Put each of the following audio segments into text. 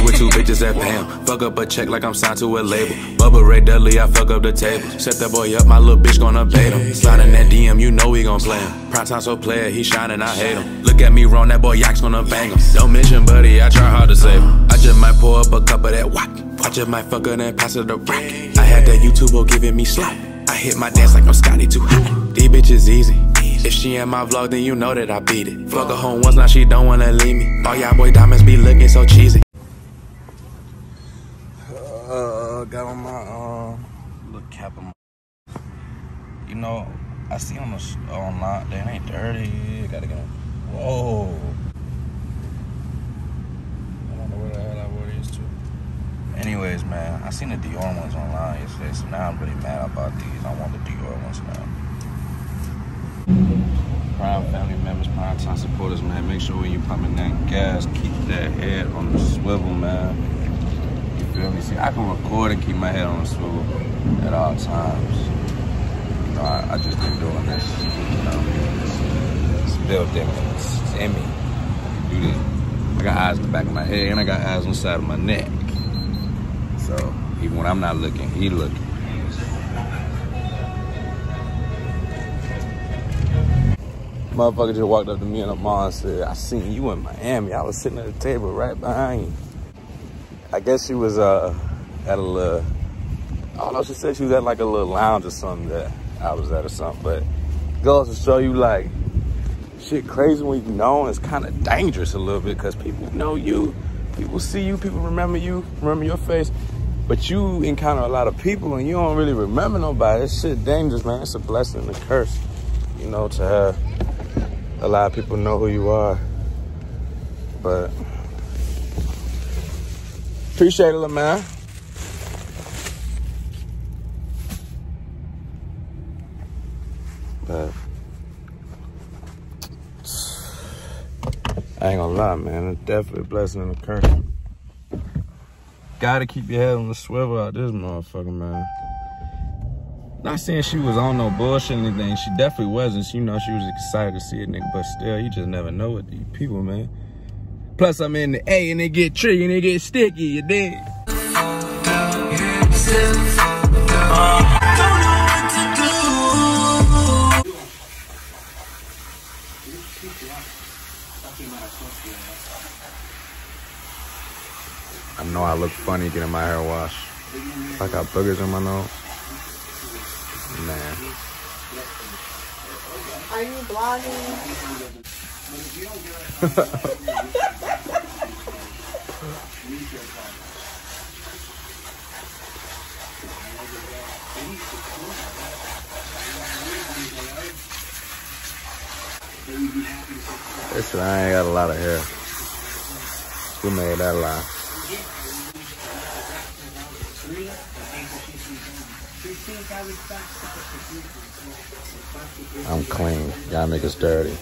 with two bitches that pay him. Fuck up a check like I'm signed to a label. Bubba Ray Dudley, I fuck up the table. Set that boy up, my little bitch gonna bait him. Sliding that DM, you know we gon' play him. Prime time so player, he shining, I hate him. Look at me wrong, that boy Yak's gonna bang him. Don't mention buddy, I try hard to save him. I just might pour up a cup of that whack. I just might fuck her then pass her the rack. I had that YouTuber giving me slap. I hit my dance like I'm Scotty too hot. These bitches easy. If she in my vlog, then you know that I beat it. Fuck her home once, now she don't wanna leave me. All y'all boy diamonds be looking so cheesy. Uh, got on my um little cap. My, you know, I see on the online they ain't dirty. Gotta get. Whoa. I don't know where the hell I wore these to. Anyways, man, I seen the Dior ones online yesterday, so now I'm really mad about these. I want the Dior ones now. Proud family members, prime time supporters, man. Make sure when you pumping that gas, keep that head on the swivel, man. Feel me? See, I can record and keep my head on the swivel at all times. You know, I, I just been doing this. You know, it's, it's built in me. It's, it's in me. Do this. I got eyes in the back of my head and I got eyes on the side of my neck. So even when I'm not looking, he looking. Motherfucker just walked up to me in the mall and said, I seen you in Miami. I was sitting at the table right behind you. I guess she was uh at a little I don't know, she said she was at like a little lounge or something that I was at or something. But goes to show you like shit crazy when you know it's kinda dangerous a little bit because people know you, people see you, people remember you, remember your face. But you encounter a lot of people and you don't really remember nobody. This shit dangerous, man. It's a blessing and a curse, you know, to have a lot of people know who you are. But appreciate it, little man. But I ain't gonna lie, man. It's definitely a blessing and a curse. Gotta keep your head on the swivel out this motherfucker, man. Not saying she was on no bullshit or anything. She definitely wasn't. She, you know, she was excited to see a nigga, but still, you just never know with these people, man. Plus, I'm in the A and they get tricky and they get sticky, you dig? I know I look funny getting my hair washed. I got boogers in my nose. Man. Are you vlogging? Listen, I ain't got a lot of hair. Who made that lie? I'm clean. Y'all niggas dirty.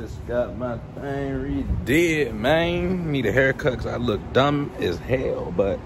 Just got my thing redid, man. Need a haircut because I look dumb as hell, but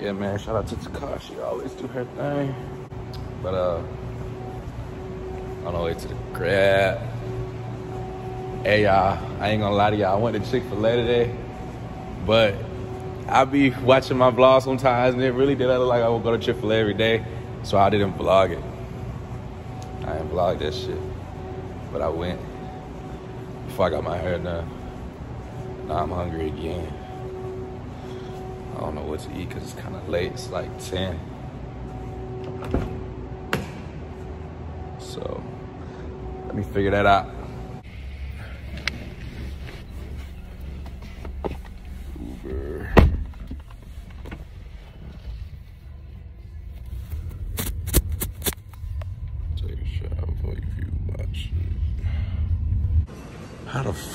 yeah, man. Shout out to Takar. She always do her thing. But uh, on the way to the grab. Hey y'all, I ain't gonna lie to y'all. I went to Chick Fil A today, but I be watching my vlog sometimes, and it really did look like I would go to Chick Fil A every day, so I didn't vlog it. I didn't vlog that shit, but I went I got my hair done. Now I'm hungry again. I don't know what to eat because it's kind of late. It's like 10. So let me figure that out.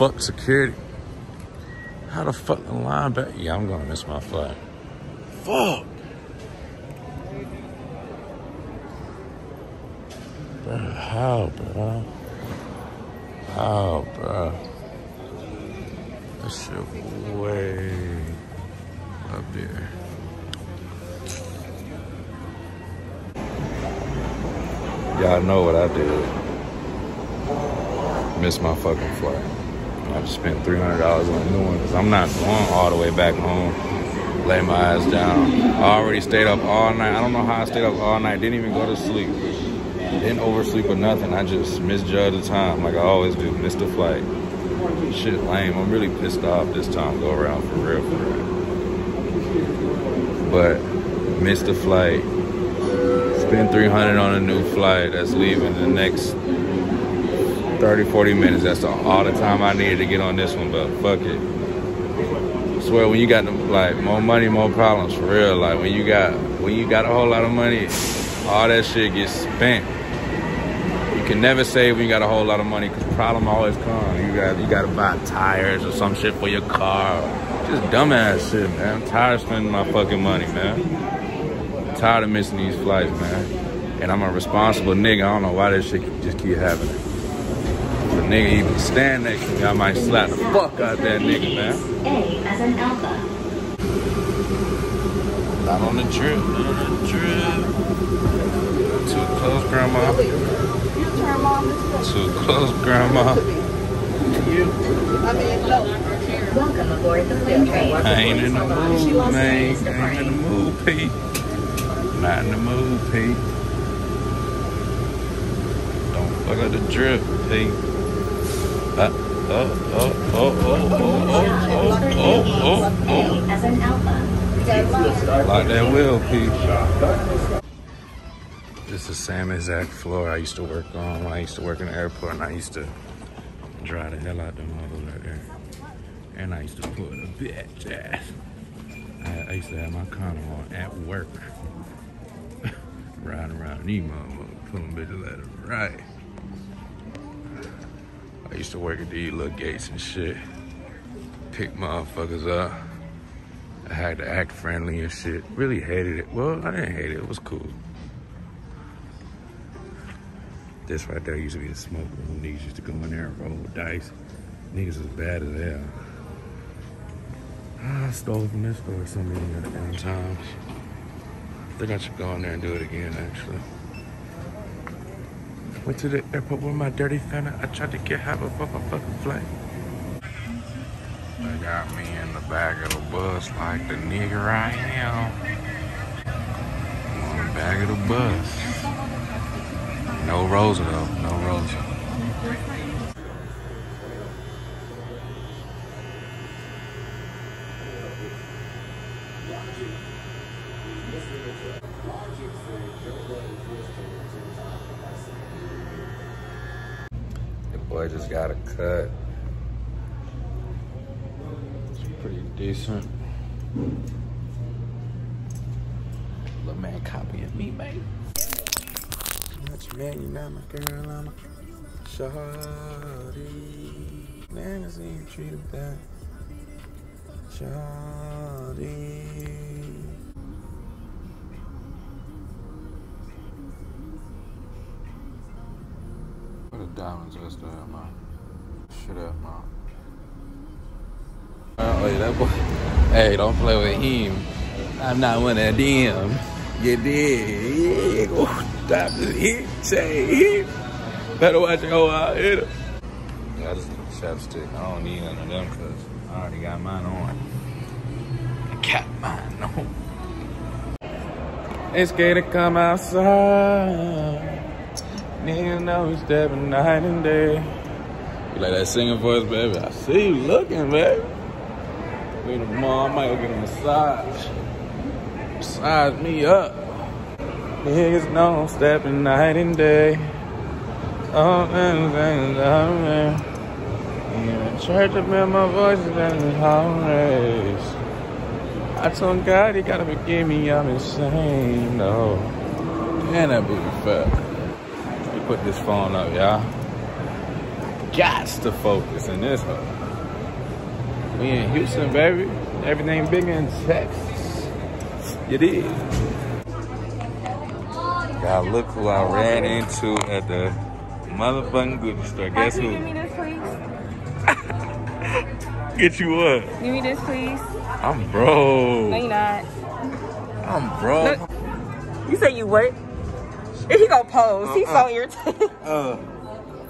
Fuck security? How the fuck the linebacker? Yeah, I'm gonna miss my flight. Fuck. Bro, how, bro? How, bro? This shit way up there. Y'all know what I did. Missed my fucking flight. I just spent $300 on a new one because I'm not going all the way back home. Lay my ass down. I already stayed up all night. I don't know how I stayed up all night. Didn't even go to sleep. Didn't oversleep or nothing. I just misjudged the time like I always do. Missed the flight. Shit lame. I'm really pissed off this time. Go around for real, for real. But missed the flight. Spend 300 on a new flight that's leaving the next 30, 40 minutes. That's all the time I needed to get on this one, but fuck it. I swear when you got like more money, more problems for real. Like when you got when you got a whole lot of money, all that shit gets spent. You can never save when you got a whole lot of money because problem always comes. You got you got to buy tires or some shit for your car. Just dumbass shit, man. I'm tired of spending my fucking money, man. I'm tired of missing these flights, man. And I'm a responsible nigga. I don't know why this shit just keep happening. Nigga even stand next to me, I might slap the fuck out that nigga, man. A as an alpha. Not on the trip, not on the trip. Too close, grandma. You turn mom this Too close, grandma. I mean, no. Welcome aboard the plane train. I ain't in the mood, man. I ain't in the mood, Pete. Not in the mood, Pete. Don't fuck up the drip, Pete. Uh. Like that will, Pete. This is the same exact floor I used to work on when I used to work in the airport and I used to drive the hell out them motherfuckers right there. And I used to put a bitch ass. I, I used to have my condom on at work. Riding around these motherfuckers, pulling bitches left and right. I used to work at these little gates and shit. Pick motherfuckers up. I had to act friendly and shit. Really hated it. Well, I didn't hate it. It was cool. This right there used to be a smoke room. Niggas used to go in there and roll dice. Niggas was bad as hell. Ah, I stole from this store so many times. I think I should go in there and do it again, actually. Went to the airport with my dirty fella. I tried to get half a fucking flight. They got me in the back of the bus like the nigger I am. I'm on the back of the bus. No Rosa though, no Rosa. The boy just got a cut. It's pretty decent. Little man copying me, man. Much man, you know my girl, I'm a shawty. Man, I see you treated that. Shawty. What a diamonds just there, man. Shut up, man. Oh, yeah, that boy. Hey, don't play with him. I'm not one of them. You did. Stop hit. Say hit. Better watch your whole out hit Yeah, I just need a chapstick. I don't need none of them because I already got mine on. I got mine on. It's to come outside. Niggas know we stepping night and day. You like that singing voice, baby? I see you looking, baby. Wait a mom, I might go get a massage. Massage me up. Niggas know I'm stepping night and day. Oh, man, man, man. In church, I bet my voice is in the hallways. I told God he gotta forgive me, I'm insane, no. Man, that booty fat. Let me put this phone up, y'all. Gots to focus in this hoe. We in Houston, baby. Everything bigger in Texas. You did. Y'all look who I ran into at the motherfucking Gucci store. Guess who? give me this, please? Get you what? Give me this, please. I'm No, broke. you're not. I'm broke. You say you what? He gonna pose. He's Uh-uh. so irritated. Uh,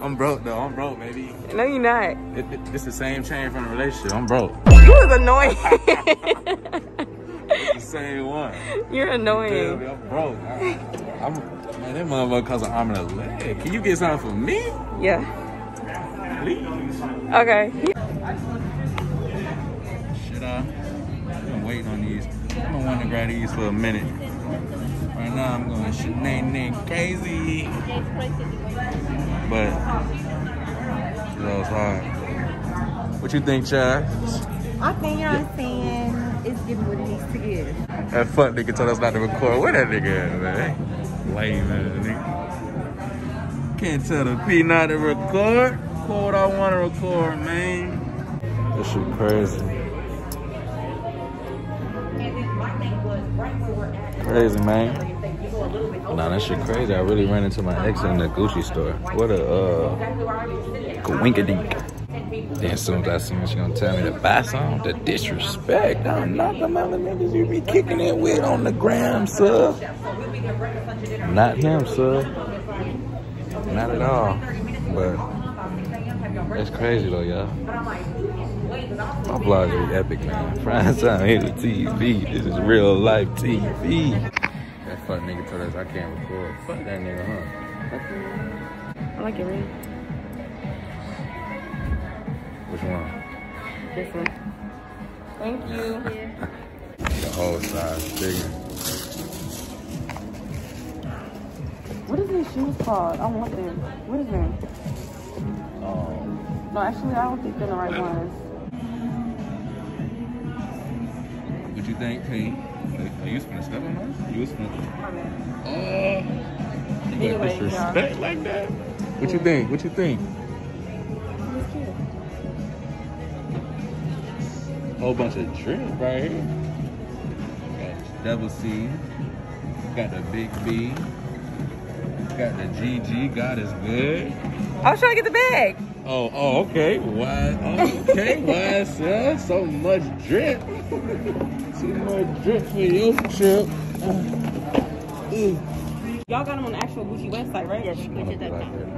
I'm broke though. I'm broke, baby. no, you're not. It, it, it's the same chain from the relationship. I'm broke. You was annoying. The same one. you're annoying. me I'm broke. I, I'm man. That motherfucker costs an arm and a leg. Can you get something for me, Yeah. please? Okay. Should I? I've been waiting on these. I've been wanting to grab these for a minute. Right now I'm going shenanigan crazy. But you that was hard. What you think, Chad? I think you're saying it's giving what it needs to give. That fuck nigga told us not to record. Where that nigga at, man? Lame man, nigga. Can't tell the P not to record. Record what I want to record, man. This shit crazy. Crazy, man. Nah, that shit crazy. I really ran into my ex in the Gucci store. What a, uh, winkadink. Then soon as I seen her, she gonna tell me to buy some. The disrespect. I'm not the other niggas you be kicking it with on the gram, sir. Not him, sir. Not at all. But that's crazy though, y'all. My vlogs be epic, man. Primetime Hitla TV. This is real life TV. That fuck nigga told us I can't record. Fuck that nigga, huh? I like your ring. Which one? This one. Thank you. The whole size bigger. What is these shoes called? I want them. What is them? Um, No, actually, I don't think they're the right ones. What you think, P? Are you finna step on us? You was finna. Oh. You got Anyway, disrespect like that? What you think? What you think? Whole bunch of drip right here. Got double C. Got the big B. Got the GG. God is good. I was trying to get the bag. Oh, oh, okay. Why? Oh, okay. Why, sir? So much drip. Too much drip for your trip. Y'all got them on the actual Gucci website, right? Yes, oh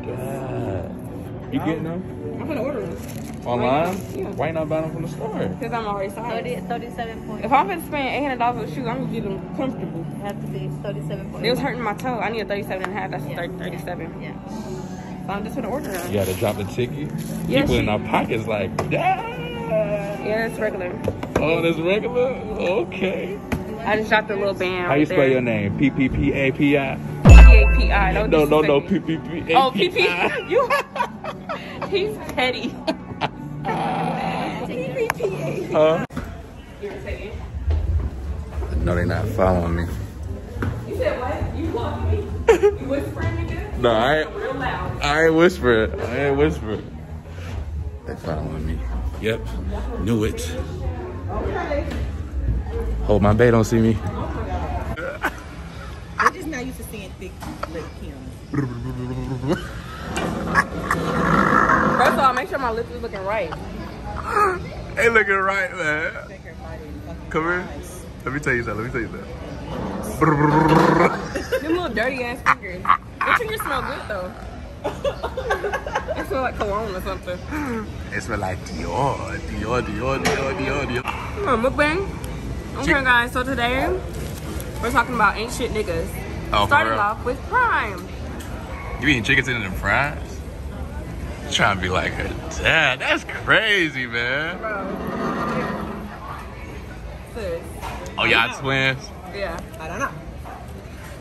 God. You getting them I'm gonna order them. online? Yeah. Why not buy them from the store? Because I'm already sorry. 37 point. If I'm gonna spend $800 on shoes, I'm gonna get them comfortable. have to be 37 point. It was hurting my toe. I need a 37 and a half. That's a 30, 37. Yeah. So I'm just gonna order them. You gotta drop the ticket. Yeah, People in our pockets like, yeah. Yeah, it's regular. Oh, that's regular? Okay. I just dropped a little band. How you spell your name? P P P A P I? P-A-P-I. Don't No, no, no. disrespect P me. P P A Oh, P PP. I. You. He's petty. P P P A. Huh? No, they're not following me. You said what? You want me? You whispering again? No, I ain't, Real loud. I ain't whispering. I ain't whispering. They following me. Yep, knew it. Hope my bae don't see me. I'm just not used to seeing thick lip Kim. First of all, make sure my lips is looking right. Hey, looking right, man. Come here. Let me tell you something. Let me tell you something. Them little dirty ass fingers. Your fingers smell good though. It smell like cologne or something. It smell like Dior, Dior, Dior, Dior, Dior, Dior. Come on, mukbang. Okay, guys. So today we're talking about ain't shit niggas. Oh, Starting off with Prime. You eating chicken tenders and fries? Trying to be like her dad. That's crazy, man. Sis. Oh, y'all twins? Yeah. I don't know.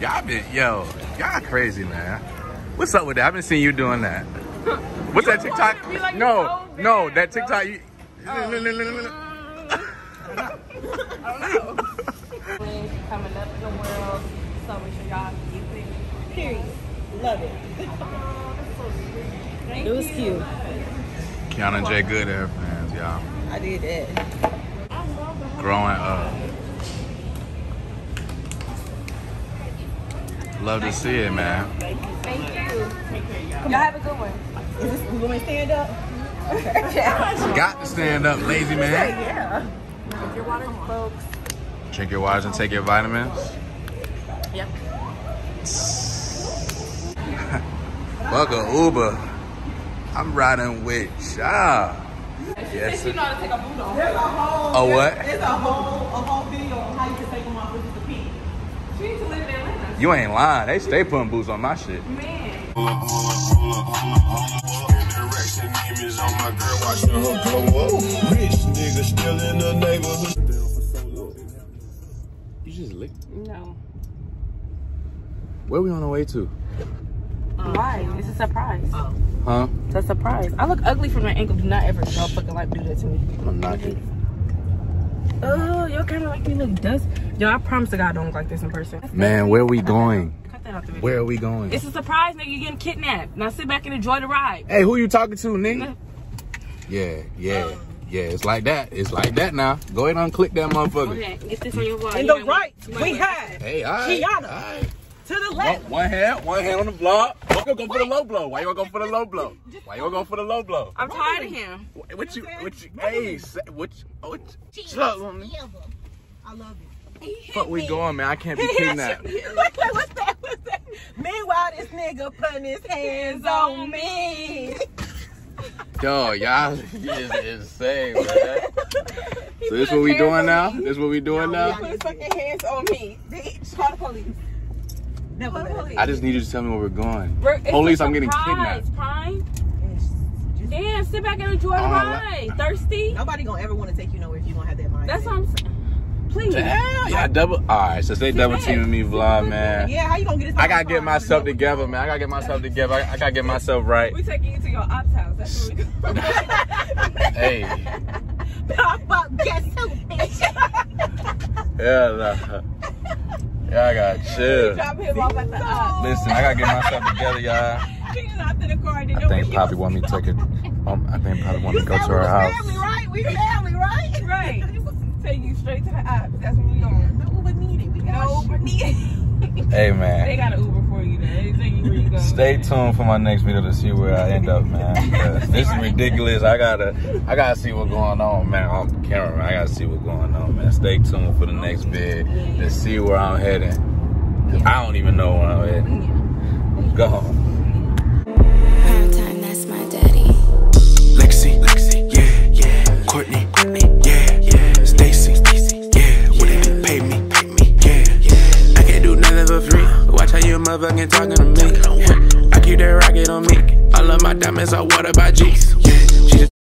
Y'all been, yo, y'all crazy, man. What's up with that? I've been seeing you doing that. What's that TikTok? wanted to be like no, no, bad, that. TikTok. You, Things coming up in the world. So make sure y'all keep it. Period. Love it. It was cute. Kianna Jay. Good Air fans, y'all. I did that. Growing up. Love to see it, man. Thank you. Y'all have a good one. Is this, we going to stand up? Got to stand up, lazy man. Yeah. Drink your water, folks. Drink your waters and take your vitamins. Yep. Fuck a Uber. I'm riding with y'all. Yes. You know how to take a boot off. A what? It's a whole, a whole video on how you can take them off with just a pee. She needs to live in Atlanta. You ain't lying. They stay putting boots on my shit. Man. Rich nigga still in the neighborhood. You just licked. No. Where we on the way to? Why? It's a surprise. Huh? It's a surprise. I look ugly from my ankle. Do not ever no fucking like do that to me. I'm knock it. Oh, your camera like me look dust. Yo, I promise to God I don't look like this in person. Man, where we going? Cut that out the video. Where are we going? It's a surprise, nigga. You're getting kidnapped. Now sit back and enjoy the ride. Hey, who you talking to, nigga? Yeah, yeah, yeah. It's like that. It's like that now. Go ahead and unclick that motherfucker. Okay, get this on your wall. In You the right, want- you might we want- have Hey, all right. Kianna. All right. To the One, left. one hand, one hand on the block. Why you gonna go for the low blow? Why you gonna go for the low blow? Why you gonna go for the low blow? I'm tired of him. What, what you, what you, hey, what you, oh, what you, shut up on me. I love it. Fuck we going, man. I can't be kidnapped. What's that? What's that? What's that? Meanwhile, this nigga putting his hands on me. Yo, y'all is insane, man. So this what we doing now? This what we doing He now? put his fucking hands on me. Bitch, call the police. Never Call the let police. I just need you to tell me where we're going. Bro, it's Police, a I'm getting surprise, kidnapped. Prime. Just- Damn, sit back and enjoy the Oh, ride. Thirsty? Nobody gonna ever want to take you nowhere if you don't have that mind. That's what I'm saying. Please. Damn, y'all double. All right, since they double teaming me, vlog, man. Yeah, how you gonna get this? I gotta get myself together, man. I gotta get myself together. I, I gotta get myself right. We taking you to your ops house. That's what we do. Hey, Pop up, guess who, bitch? yeah, nah. Yeah, I gotta chill. Drop him off at the ops. Listen, I gotta get myself together, y'all. He hopped in the car and I think where Poppy want me to take it. Um, I think Poppy want me to go said to we her was house. family, right? We family, right? Right. Take you straight to the ops. That's where we going. No Uber needed. We got No, but Hey, they man. got an Uber for you. Though. They take you where you go. Stay tuned for my next video to see where I end up, man. This is ridiculous. I gotta, I gotta see what's going on, man. On camera, man. I gotta see what's going on, man. Stay tuned for the next vid to see where I'm heading. 'Cause I don't even know where I'm heading. Go home. That's my daddy. Lexi, Lexi, yeah, yeah. Courtney, Courtney, yeah, yeah. How you motherfucking talking to me. I keep that rocket on me. All of my diamonds are water by G's.